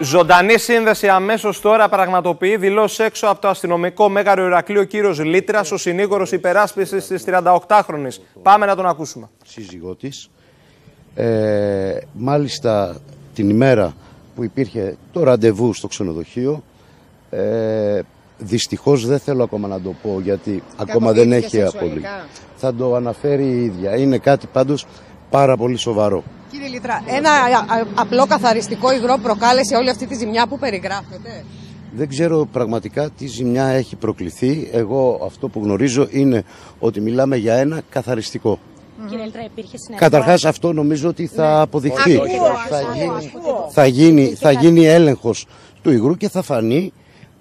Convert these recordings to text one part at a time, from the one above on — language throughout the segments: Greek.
Ζωντανή σύνδεση αμέσως τώρα πραγματοποιεί δηλώσει έξω από το αστυνομικό μέγαρο Ηρακλείο ο κύριος Λίτρας, ο συνήγορος υπεράσπισης της 38χρονη. Πάμε να τον ακούσουμε. Σύζυγός της. Ε, μάλιστα την ημέρα που υπήρχε το ραντεβού στο ξενοδοχείο. Ε, Δυστυχώς δεν θέλω ακόμα να το πω γιατί ακόμα δεν έχει απολύτω. Θα το αναφέρει η ίδια. Είναι κάτι πάντως πάρα πολύ σοβαρό. Κύριε Λίτρα, ένα απλό καθαριστικό υγρό προκάλεσε όλη αυτή τη ζημιά που περιγράφεται. Δεν ξέρω πραγματικά τι ζημιά έχει προκληθεί. Εγώ αυτό που γνωρίζω είναι ότι μιλάμε για ένα καθαριστικό. Κύριε Λίτρα, υπήρχε Καταρχάς αυτό νομίζω ότι θα ναι. αποδειχθεί. Θα γίνει, θα γίνει, θα γίνει έλεγχος του υγρού και θα φανεί,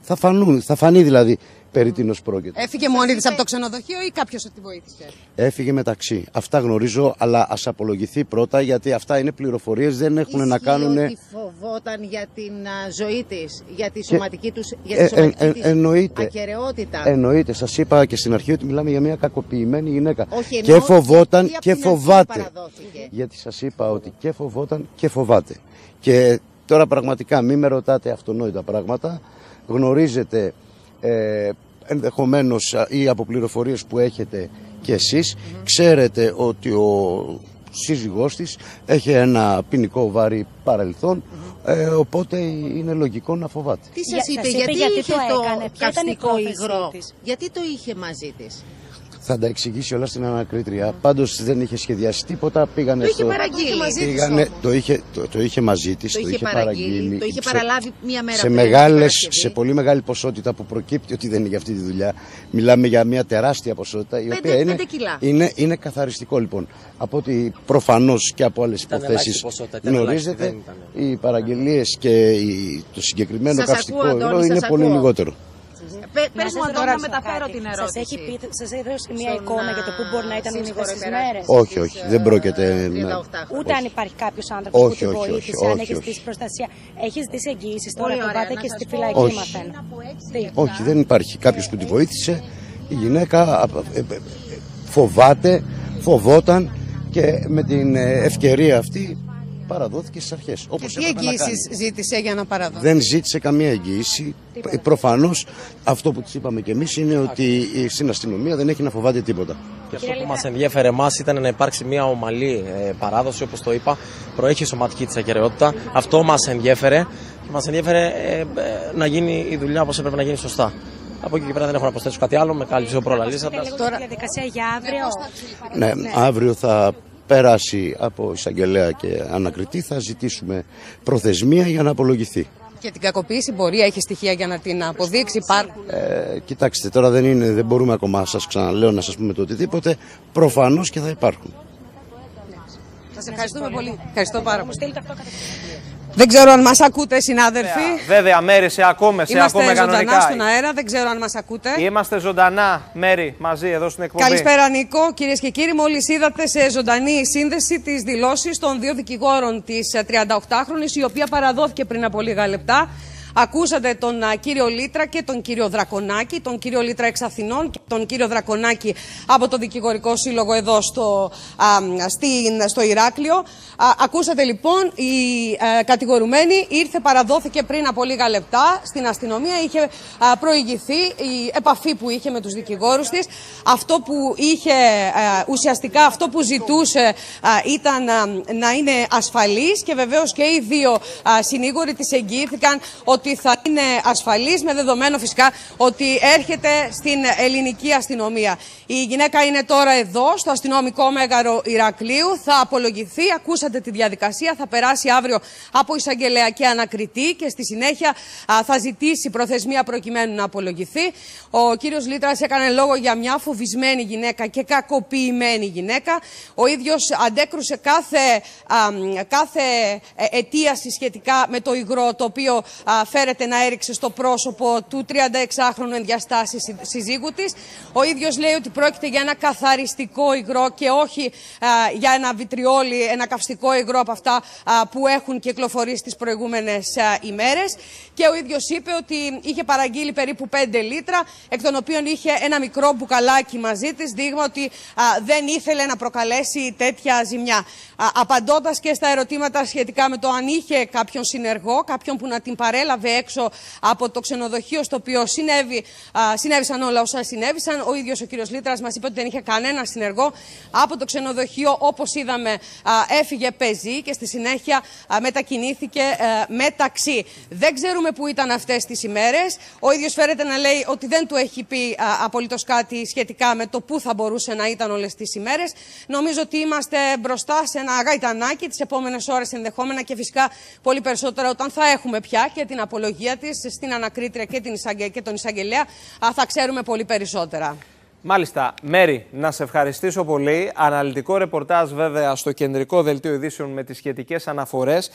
θα, φανούν, θα φανεί δηλαδή περί τίνος πρόκειται. Έφυγε μόνη τη από το ξενοδοχείο ή κάποιος τη βοήθησε; Έφυγε μεταξύ. Αυτά γνωρίζω, αλλά ας απολογηθεί πρώτα γιατί αυτά είναι πληροφορίες, δεν έχουν να κάνουν. Ότι φοβόταν για την α, ζωή της, για τη σωματική, τους, για Ε, τη σωματική ε, ε, της εννοείται. ακαιρεότητα. Εννοείται, σας είπα και στην αρχή ότι μιλάμε για μια κακοποιημένη γυναίκα. Όχι, και εννοώ φοβόταν γιατί από και την αρχή φοβάται. παραδόθηκε. Γιατί σας είπα ότι και φοβόταν και φοβάται. Και τώρα πραγματικά μην με ρωτάτε αυτονόητα πράγματα. Γνωρίζετε ε, ενδεχομένως α, ή από πληροφορίες που έχετε και εσείς ξέρετε ότι ο σύζυγός της έχει ένα ποινικό βάρη παρελθόν ε, οπότε είναι λογικό να φοβάται. Τι Για- σας είπε, σας είπε γιατί, γιατί είχε το το, έκανε, ποια ήταν η καυστικό πρόθεσή υγρό, της; γιατί το είχε μαζί της; Θα τα εξηγήσει όλα στην ανακρίτρια. Πάντως δεν είχε σχεδιάσει τίποτα. Πήγανε Το είχε στο... παραγγείλει. μαζί της Πήγανε, όμως. το, είχε, το, το είχε μαζί της, Το είχε παραγγείλει, το είχε σε- παραλάβει μία μέρα σε, πριν την μεγάλες, Παρασκευή. σε πολύ μεγάλη ποσότητα που προκύπτει ότι δεν είναι για αυτή τη δουλειά. Μιλάμε για μια τεράστια ποσότητα η Πέντε- οποία είναι, πέντε κιλά. είναι, είναι καθαριστικό λοιπόν. Από ότι προφανώς και από άλλες Ήταν υποθέσεις ελάχιστη ποσότητα, ήταν ελάχιστη, γνωρίζετε δεν ήταν. οι παραγγελίες και η- το συγκεκριμένο Σας καυστικό ακούω, Αντώνη, υγρό είναι σας πολύ ακούω. λιγότερο. Πε- Πες μου Αντώνη να μεταφέρω την Σας ερώτηση. έχει πει, σας έχει δώσει μια Στον, εικόνα α, για το πού μπορεί να ήταν όλες σύζυγο αυτές τις υπεράσπισης. μέρες; Όχι, όχι, δεν πρόκειται να... 38 Ούτε αν υπάρχει κάποιος άνθρωπος που Όχι, την όχι, όχι, βοήθησε, αν όχι, έχεις όχι. ζητήσει προστασία. Έχεις ζητήσει εγγυήσεις τώρα Πολύ που ωραία, πάτε να και σας στη πω. φυλακή, Όχι. μαθαίνω. Όχι, δεν υπάρχει κάποιος που τη βοήθησε. Η γυναίκα α, ε, ε, ε, φοβάται, φοβόταν και με την ε, ευκαιρία αυτή παραδόθηκε στις αρχές. Και Όπως τι έπρεπε να εγγύησεις κάνει. ζήτησε για να παραδώσει. Δεν ζήτησε καμία εγγύηση. Ε, Προφανώς αυτό που της είπαμε και εμείς είναι ότι η- στην αστυνομία δεν έχει να φοβάται τίποτα. Και αυτό που μας ενδιέφερε εμάς ήταν να υπάρξει μια ομαλή ε, παράδοση, όπως το είπα. Προέχει η σωματική της ακαιρεότητα. Αυτό μας ενδιέφερε και μας ενδιέφερε ε, ε, να γίνει η δουλειά όπως έπρεπε να γίνει σωστά. Από εκεί και πέρα δεν έχω να προσθέσω κάτι άλλο. Με κάλυψε ο προλαλήσαντα. Λίγο τη διαδικασία για αύριο. Ναι, αύριο θα περάσει από εισαγγελέα και ανακριτή. Θα ζητήσουμε προθεσμία για να απολογηθεί. Και την κακοποίηση μπορεί, έχει στοιχεία για να την αποδείξει. Υπάρχουν. Ε, κοιτάξτε, τώρα δεν, είναι, δεν μπορούμε ακόμα, σας ξαναλέω, να σας πούμε το οτιδήποτε. Προφανώς και θα υπάρχουν. Σας ευχαριστούμε πολύ. Ευχαριστώ πάρα πολύ. Στείλτε αυτό κατά Δεν ξέρω αν μας ακούτε, συνάδελφοι. Βέβαια, Μέρη, σε ακούμε, σε Είμαστε ακούμε ζωντανά κανονικά. στον αέρα, δεν ξέρω αν μας ακούτε. Είμαστε ζωντανά, Μέρη, μαζί εδώ στην εκπομπή. Καλησπέρα, Νίκο. Κυρίες και κύριοι, μόλις είδατε σε ζωντανή σύνδεση τις δηλώσεις των δύο δικηγόρων της 38χρονη, η οποία παραδόθηκε πριν από λίγα λεπτά. Ακούσατε τον α, κύριο Λίτρα και τον κύριο Δρακονάκη, τον κύριο Λίτρα εξ Αθηνών και τον κύριο Δρακονάκη από το Δικηγορικό Σύλλογο εδώ στο, α, στην, στο Ηράκλειο. Α, ακούσατε λοιπόν, η ε, κατηγορουμένη ήρθε, παραδόθηκε πριν από λίγα λεπτά στην αστυνομία, είχε α, προηγηθεί η επαφή που είχε με τους δικηγόρους της. Αυτό που είχε, ε, ουσιαστικά αυτό που ζητούσε α, ήταν α, να είναι ασφαλής και βεβαίως και οι δύο α, συνήγοροι της εγγυήθηκαν ότι θα είναι ασφαλής με δεδομένο φυσικά ότι έρχεται στην ελληνική αστυνομία. Η γυναίκα είναι τώρα εδώ στο αστυνομικό μέγαρο Ηρακλείου, θα απολογηθεί, ακούσατε τη διαδικασία, θα περάσει αύριο από εισαγγελέα και ανακριτή και στη συνέχεια α, θα ζητήσει προθεσμία προκειμένου να απολογηθεί. Ο κύριος Λίτρας έκανε λόγο για μια φοβισμένη γυναίκα και κακοποιημένη γυναίκα. Ο ίδιος αντέκρουσε κάθε, α, κάθε ε, αιτίαση σχετικά με το υγρό το οποίο α, φέρεται να έριξε στο πρόσωπο του 36χρονου ενδιαστάση συζύγου της. Ο ίδιος λέει ότι πρόκειται για ένα καθαριστικό υγρό και όχι για ένα βιτριόλι, ένα καυστικό υγρό από αυτά που έχουν κυκλοφορήσει τις προηγούμενες ημέρες. Και ο ίδιος είπε ότι είχε παραγγείλει περίπου 5 λίτρα, εκ των οποίων είχε ένα μικρό μπουκαλάκι μαζί της, δείγμα ότι δεν ήθελε να προκαλέσει τέτοια ζημιά. Απαντώντας και στα ερωτήματα σχετικά με το αν είχε κάποιον συνεργό, κάποιον που να την παρέλαβε έξω από το ξενοδοχείο στο οποίο συνέβη, συνέβησαν όλα όσα συνέβησαν, ο ίδιος ο κύριος Λίτρας μας είπε ότι δεν είχε κανένα συνεργό από το ξενοδοχείο. Όπως είδαμε, έφυγε πεζή και στη συνέχεια μετακινήθηκε ε, με ταξί. Δεν ξέρουμε πού ήταν αυτές τις ημέρες. Ο ίδιος φέρεται να λέει ότι δεν του έχει πει απολύτως κάτι σχετικά με το πού θα μπορούσε να ήταν όλες τις ημέρες. Νομίζω ότι είμαστε μπροστά σε ένα γαϊτανάκι τις επόμενες ώρες ενδεχόμενα και φυσικά πολύ περισσότερα όταν θα έχουμε πια και την απολογία της στην ανακρίτρια και, την και τον εισαγγελέα, θα ξέρουμε πολύ περισσότερα. Μάλιστα, Μέρη, να σε ευχαριστήσω πολύ. Αναλυτικό ρεπορτάζ βέβαια στο κεντρικό δελτίο ειδήσεων με τις σχετικές αναφορές.